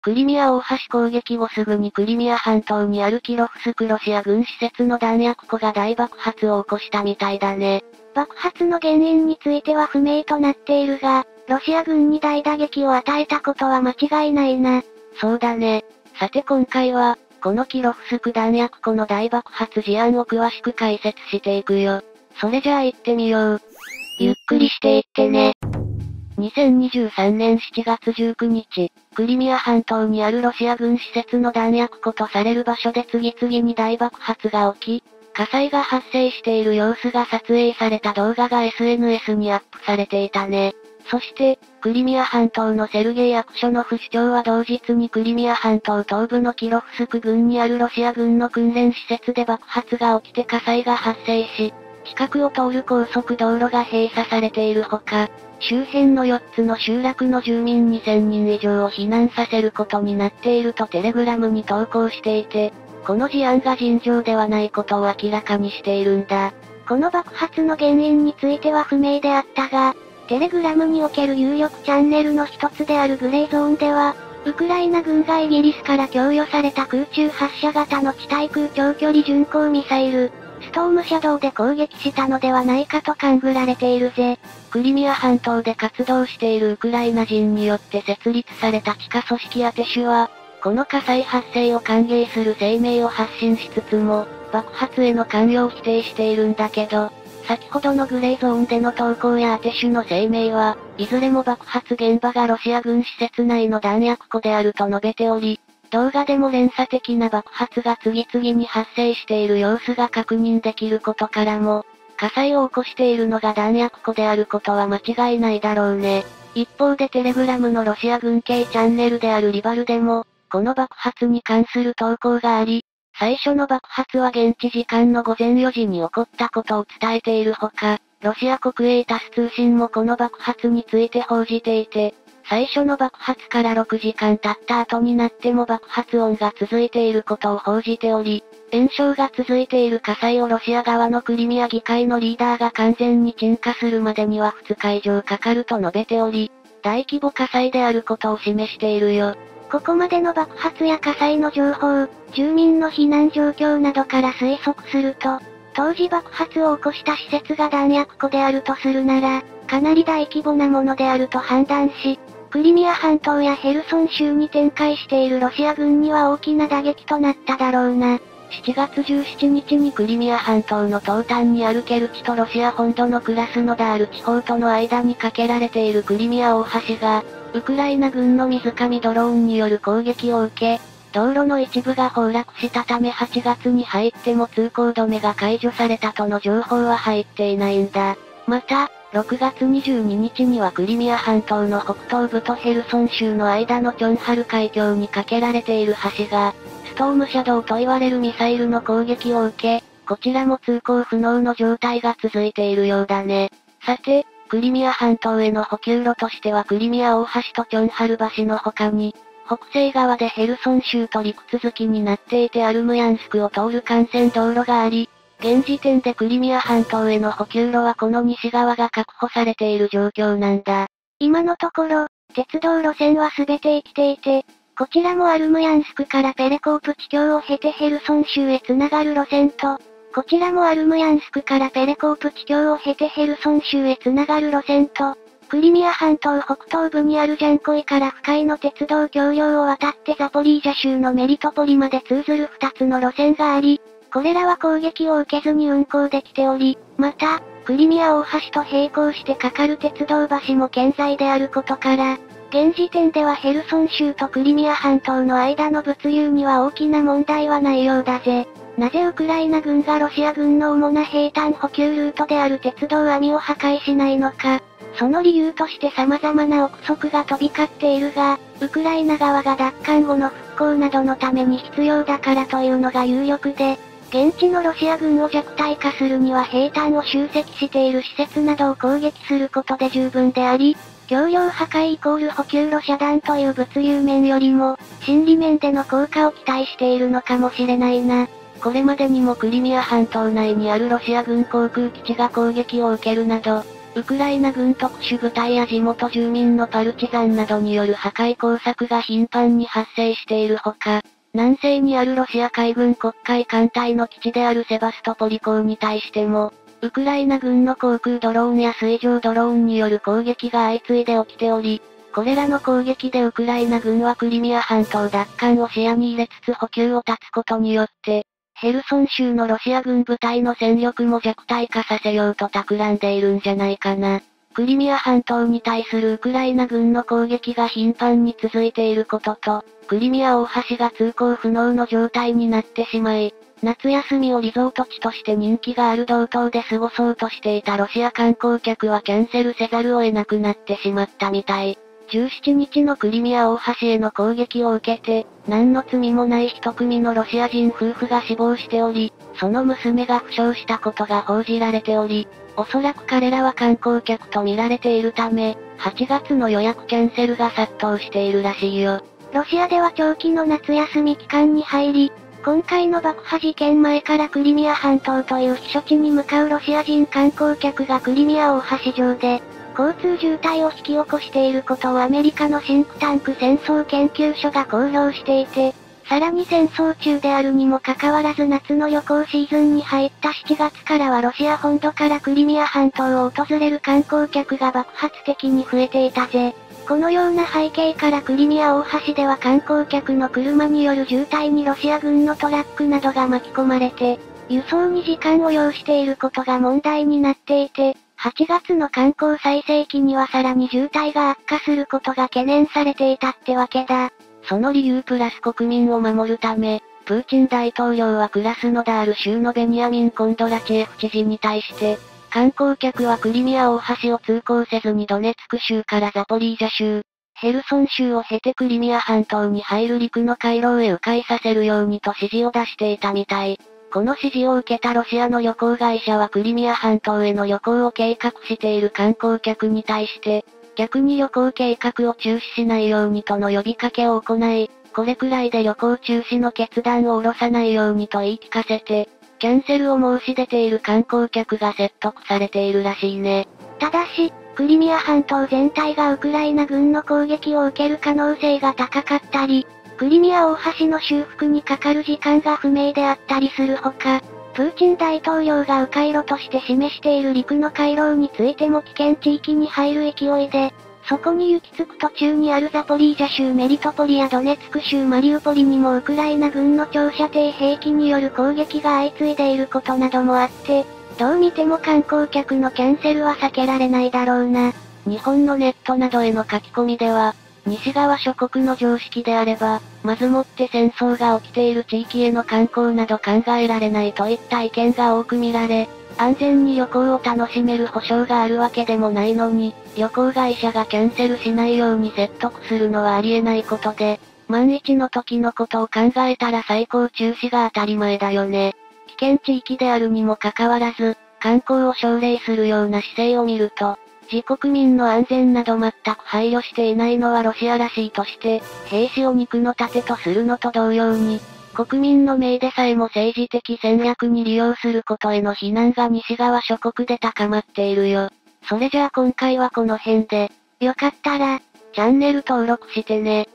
クリミア大橋攻撃後すぐにクリミア半島にあるキロフスクロシア軍施設の弾薬庫が大爆発を起こしたみたいだね。爆発の原因については不明となっているが、ロシア軍に大打撃を与えたことは間違いないな。そうだね。さて今回は、このキロフスク弾薬庫の大爆発事案を詳しく解説していくよ。それじゃあ行ってみよう。ゆっくりしていってね。2023年7月19日、クリミア半島にあるロシア軍施設の弾薬庫とされる場所で次々に大爆発が起き、火災が発生している様子が撮影された動画が SNS にアップされていたね。そして、クリミア半島のセルゲイ役所の副市長は同日にクリミア半島東部のキロフスク軍にあるロシア軍の訓練施設で爆発が起きて火災が発生し、近くを通る高速道路が閉鎖されているほか、周辺の4つの集落の住民2000人以上を避難させることになっているとテレグラムに投稿していて、この事案が尋常ではないことを明らかにしているんだ。この爆発の原因については不明であったが、テレグラムにおける有力チャンネルの一つであるグレーゾーンでは、ウクライナ軍がイギリスから供与された空中発射型の地対空長距離巡航ミサイル、ストームシャドウで攻撃したのではないかと勘ぐられているぜ。クリミア半島で活動しているウクライナ人によって設立された地下組織アテシュは、この火災発生を歓迎する声明を発信しつつも、爆発への関与を否定しているんだけど、先ほどのグレーゾーンでの投稿やアテシュの声明は、いずれも爆発現場がロシア軍施設内の弾薬庫であると述べており、動画でも連鎖的な爆発が次々に発生している様子が確認できることからも、火災を起こしているのが弾薬庫であることは間違いないだろうね。一方でテレグラムのロシア軍系チャンネルであるリバルでも、この爆発に関する投稿があり、最初の爆発は現地時間の午前4時に起こったことを伝えているほか、ロシア国営タス通信もこの爆発について報じていて、最初の爆発から6時間経った後になっても爆発音が続いていることを報じており、炎症が続いている火災をロシア側のクリミア議会のリーダーが完全に鎮火するまでには2日以上かかると述べており、大規模火災であることを示しているよ。ここまでの爆発や火災の情報、住民の避難状況などから推測すると、当時爆発を起こした施設が弾薬庫であるとするなら、かなり大規模なものであると判断し、クリミア半島やヘルソン州に展開しているロシア軍には大きな打撃となっただろうな。7月17日にクリミア半島の東端にあるケルチとロシア本土のクラスノダール地方との間に架けられているクリミア大橋が、ウクライナ軍の水上ドローンによる攻撃を受け、道路の一部が崩落したため8月に入っても通行止めが解除されたとの情報は入っていないんだ。また、6月22日にはクリミア半島の北東部とヘルソン州の間のチョンハル海峡に架けられている橋が、ストームシャドウと言われるミサイルの攻撃を受け、こちらも通行不能の状態が続いているようだね。さて、クリミア半島への補給路としてはクリミア大橋とチョンハル橋の他に、北西側でヘルソン州と陸続きになっていてアルムヤンスクを通る幹線道路があり、現時点でクリミア半島への補給路はこの西側が確保されている状況なんだ。今のところ、鉄道路線は全て生きていて、こちらもアルムヤンスクからペレコープ地境を経てヘルソン州へ繋がる路線と、こちらもアルムヤンスクからペレコープ地境を経てヘルソン州へ繋がる路線と、クリミア半島北東部にあるジャンコイから深いの鉄道橋梁を渡ってザポリージャ州のメリトポリまで通ずる2つの路線があり、これらは攻撃を受けずに運行できており、また、クリミア大橋と並行してかかる鉄道橋も健在であることから、現時点ではヘルソン州とクリミア半島の間の物流には大きな問題はないようだぜ。なぜウクライナ軍がロシア軍の主な兵隊補給ルートである鉄道網を破壊しないのか。その理由として様々な憶測が飛び交っているが、ウクライナ側が奪還後の復興などのために必要だからというのが有力で、現地のロシア軍を弱体化するには兵隊を集積している施設などを攻撃することで十分であり、橋梁破壊イコール補給路遮断という物流面よりも、心理面での効果を期待しているのかもしれないな。これまでにもクリミア半島内にあるロシア軍航空基地が攻撃を受けるなど、ウクライナ軍特殊部隊や地元住民のパルチザンなどによる破壊工作が頻繁に発生しているほか、南西にあるロシア海軍黒海艦隊の基地であるセバストポリ港に対しても、ウクライナ軍の航空ドローンや水上ドローンによる攻撃が相次いで起きており、これらの攻撃でウクライナ軍はクリミア半島奪還を視野に入れつつ補給を断つことによって、ヘルソン州のロシア軍部隊の戦力も弱体化させようと企んでいるんじゃないかな。クリミア半島に対するウクライナ軍の攻撃が頻繁に続いていることと、クリミア大橋が通行不能の状態になってしまい、夏休みをリゾート地として人気がある道東で過ごそうとしていたロシア観光客はキャンセルせざるを得なくなってしまったみたい。17日のクリミア大橋への攻撃を受けて、何の罪もない一組のロシア人夫婦が死亡しており、その娘が負傷したことが報じられており、おそらく彼らは観光客と見られているため、8月の予約キャンセルが殺到しているらしいよ。ロシアでは長期の夏休み期間に入り、今回の爆破事件前からクリミア半島という避暑地に向かうロシア人観光客がクリミア大橋上で、交通渋滞を引き起こしていることをアメリカのシンクタンク戦争研究所が公表していて、さらに戦争中であるにもかかわらず夏の旅行シーズンに入った7月からはロシア本土からクリミア半島を訪れる観光客が爆発的に増えていたぜ。このような背景からクリミア大橋では観光客の車による渋滞にロシア軍のトラックなどが巻き込まれて、輸送に時間を要していることが問題になっていて、8月の観光最盛期にはさらに渋滞が悪化することが懸念されていたってわけだ。その理由プラス国民を守るため、プーチン大統領はクラスノダール州のベニヤミン・コンドラチエフ知事に対して、観光客はクリミア大橋を通行せずにドネツク州からザポリージャ州、ヘルソン州を経てクリミア半島に入る陸の回廊へ迂回させるようにと指示を出していたみたい。この指示を受けたロシアの旅行会社はクリミア半島への旅行を計画している観光客に対して、逆に旅行計画を中止しないようにとの呼びかけを行い、これくらいで旅行中止の決断を下ろさないようにと言い聞かせて、キャンセルを申し出ている観光客が説得されているらしいね。ただし、クリミア半島全体がウクライナ軍の攻撃を受ける可能性が高かったり、クリミア大橋の修復にかかる時間が不明であったりするほか、プーチン大統領が迂回路として示している陸の回廊についても危険地域に入る勢いで、そこに行き着く途中にあるザポリージャ州メリトポリやドネツク州マリウポリにもウクライナ軍の長射程兵器による攻撃が相次いでいることなどもあって、どう見ても観光客のキャンセルは避けられないだろうな。日本のネットなどへの書き込みでは、西側諸国の常識であれば、まずもって戦争が起きている地域への観光など考えられないといった意見が多く見られ、安全に旅行を楽しめる保証があるわけでもないのに、旅行会社がキャンセルしないように説得するのはありえないことで、万一の時のことを考えたら最高中止が当たり前だよね。危険地域であるにもかかわらず、観光を奨励するような姿勢を見ると、自国民の安全など全く配慮していないのはロシアらしいとして、兵士を肉の盾とするのと同様に、国民の命でさえも政治的戦略に利用することへの非難が西側諸国で高まっているよ。それじゃあ今回はこの辺で、よかったら、チャンネル登録してね。